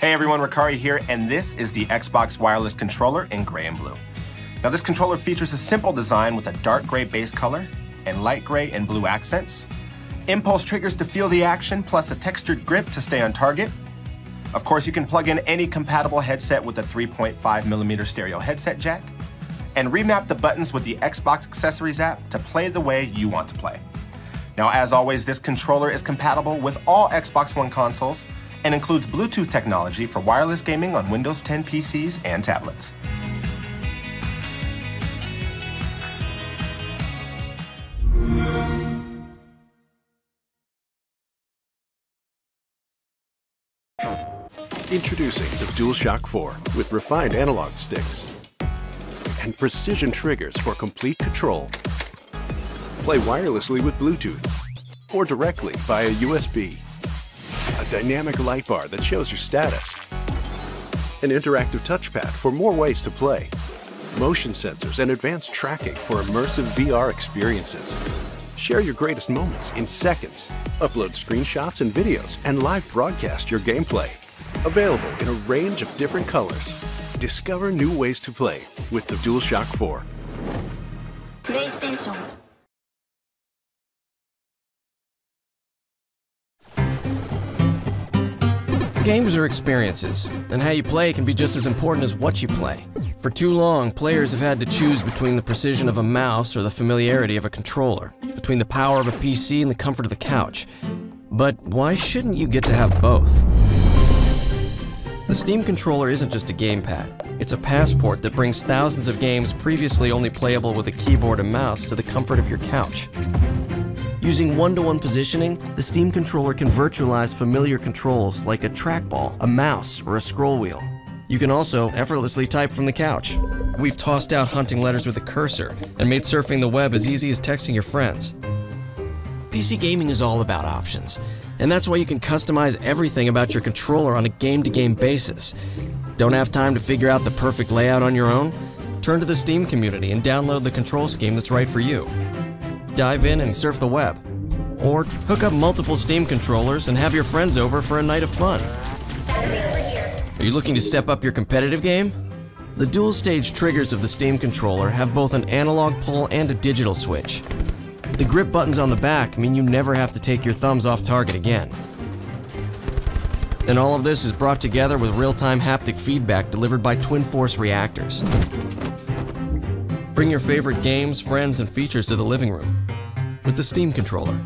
Hey everyone, Ricari here, and this is the Xbox Wireless Controller in gray and blue. Now this controller features a simple design with a dark gray base color and light gray and blue accents, impulse triggers to feel the action, plus a textured grip to stay on target. Of course, you can plug in any compatible headset with a 3.5 millimeter stereo headset jack, and remap the buttons with the Xbox Accessories app to play the way you want to play. Now, as always, this controller is compatible with all Xbox One consoles, and includes Bluetooth technology for wireless gaming on Windows 10 PCs and tablets. Introducing the DualShock 4 with refined analog sticks and precision triggers for complete control. Play wirelessly with Bluetooth or directly via USB a dynamic light bar that shows your status, an interactive touchpad for more ways to play, motion sensors and advanced tracking for immersive VR experiences. Share your greatest moments in seconds. Upload screenshots and videos and live broadcast your gameplay. Available in a range of different colors. Discover new ways to play with the DualShock 4. PlayStation Games are experiences, and how you play can be just as important as what you play. For too long, players have had to choose between the precision of a mouse or the familiarity of a controller, between the power of a PC and the comfort of the couch. But why shouldn't you get to have both? The Steam controller isn't just a gamepad. It's a passport that brings thousands of games previously only playable with a keyboard and mouse to the comfort of your couch. Using one-to-one -one positioning, the Steam controller can virtualize familiar controls like a trackball, a mouse, or a scroll wheel. You can also effortlessly type from the couch. We've tossed out hunting letters with a cursor and made surfing the web as easy as texting your friends. PC gaming is all about options, and that's why you can customize everything about your controller on a game-to-game -game basis. Don't have time to figure out the perfect layout on your own? Turn to the Steam community and download the control scheme that's right for you dive in and surf the web. Or hook up multiple Steam controllers and have your friends over for a night of fun. Are you looking to step up your competitive game? The dual stage triggers of the Steam controller have both an analog pull and a digital switch. The grip buttons on the back mean you never have to take your thumbs off target again. And all of this is brought together with real-time haptic feedback delivered by Twin Force reactors. Bring your favorite games, friends, and features to the living room with the Steam controller.